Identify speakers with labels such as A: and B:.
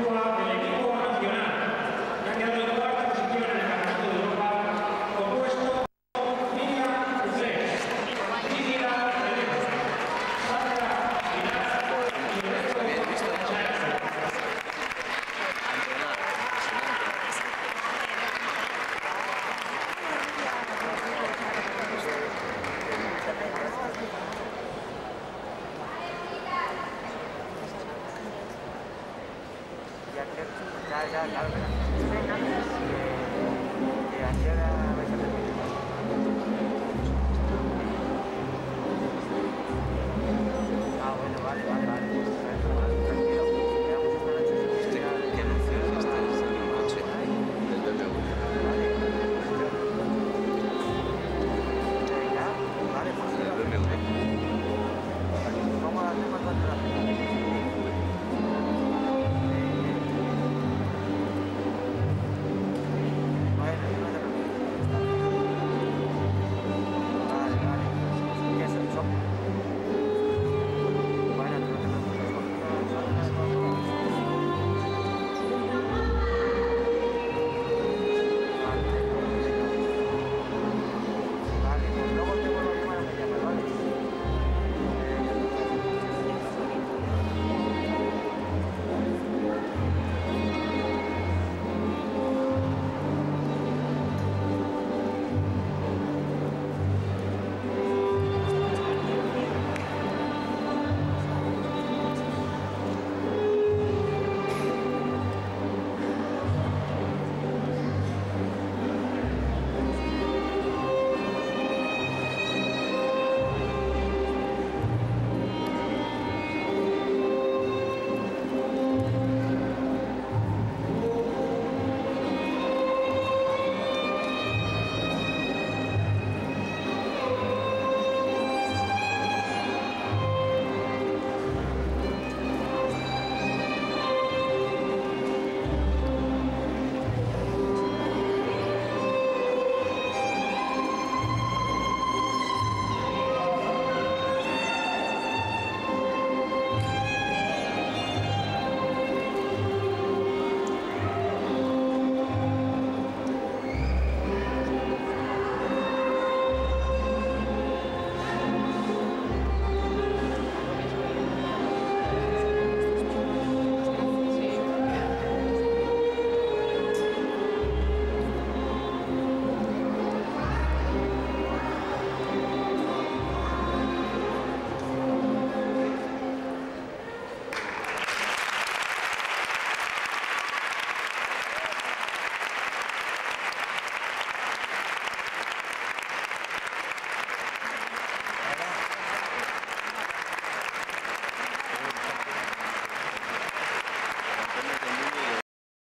A: Thank you. Ya, ya, de que a...